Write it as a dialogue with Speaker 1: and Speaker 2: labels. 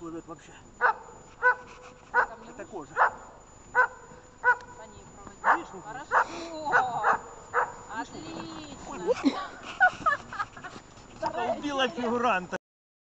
Speaker 1: плывет вообще.
Speaker 2: Это кожа. Они проводили. Хорошо. Отлично. Отлично. Убила фигуранта.